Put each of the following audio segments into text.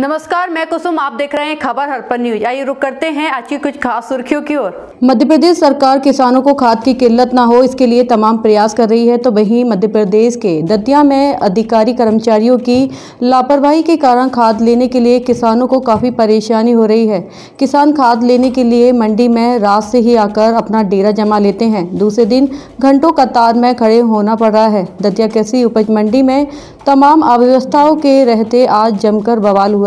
नमस्कार, मैं कुसुम, आप देख रहे हैं खबर हरपन न्यूज़। आइए रुक करते हैं आज की कुछ खास सुर्खियों की ओर। मध्य प्रदेश सरकार किसानों को खाद की किल्लत ना हो, इसके लिए तमाम प्रयास कर रही है तो वहीं मध्य प्रदेश के दतिया में अधिकारी कर्मचारियों की लापरवाही के कारण खाद लेने के लिए किसानों को काफ़ी परेशानी हो रही है। किसान खाद लेने के लिए मंडी में रात से ही आकर अपना डेरा जमा लेते हैं। दूसरे दिन घंटों कतार में खड़े होना पड़ रहा है। दतिया कृषि उपज मंडी में तमाम अव्यवस्थाओं के रहते आज जमकर बवाल हुआ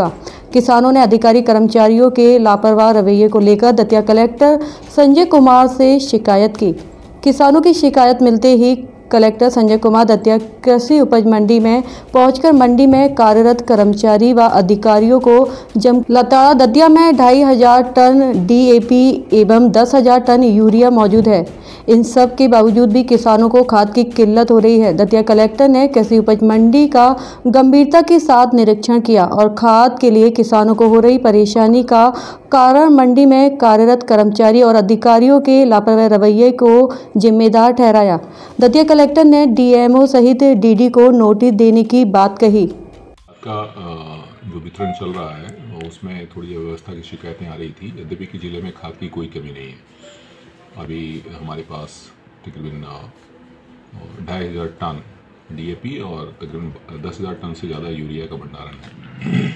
किसानों ने अधिकारी कर्मचारियों के लापरवाह रवैये को लेकर दतिया कलेक्टर संजय कुमार से शिकायत की। किसानों की शिकायत मिलते ही कलेक्टर संजय कुमार दतिया कृषि उपज मंडी में पहुंचकर मंडी में कार्यरत कर्मचारी व अधिकारियों को जम लताड़ा, दतिया में ढाई हज़ार टन डीएपी एवं दस हज़ार टन यूरिया मौजूद है। इन सब के बावजूद भी किसानों को खाद की किल्लत हो रही है। दतिया कलेक्टर ने कृषि उपज मंडी का गंभीरता के साथ निरीक्षण किया और खाद के लिए किसानों को हो रही परेशानी का कारण मंडी में कार्यरत कर्मचारी और अधिकारियों के लापरवाह रवैये को जिम्मेदार ठहराया। दतिया कलेक्टर ने डीएमओ सहित डीडी को नोटिस देने की बात कही। का जो वितरण चल रहा है उसमें थोड़ी अव्यवस्था की शिकायतें आ रही थी। यद्यपि कि ज़िले में खाद की कोई कमी नहीं है। अभी हमारे पास तकरीबन ढाई हज़ार टन डीएपी और तकरीबन दस हज़ार टन से ज़्यादा यूरिया का भंडारण है।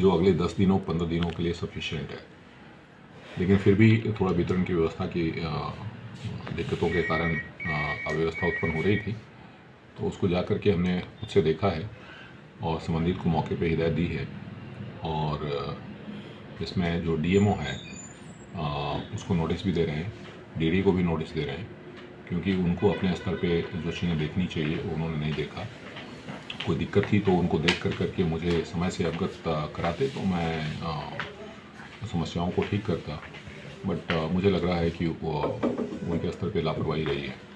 जो अगले दस दिनों, पंद्रह दिनों के लिए सफिशिएंट है। लेकिन फिर भी थोड़ा वितरण की व्यवस्था की दिक्कतों के कारण अव्यवस्था उत्पन्न हो रही थी। तो उसको जा कर के हमने खुद से देखा है और संबंधित को मौके पे हिदायत दी है और इसमें जो डीएमओ है उसको नोटिस भी दे रहे हैं। डीडी को भी नोटिस दे रहे हैं क्योंकि उनको अपने स्तर पे जो चीज़ें देखनी चाहिए उन्होंने नहीं देखा। कोई दिक्कत थी तो उनको देख कर करके मुझे समय से अवगत कराते तो मैं समस्याओं को ठीक करता। बट मुझे लग रहा है कि वो उनके स्तर पर लापरवाही रही है।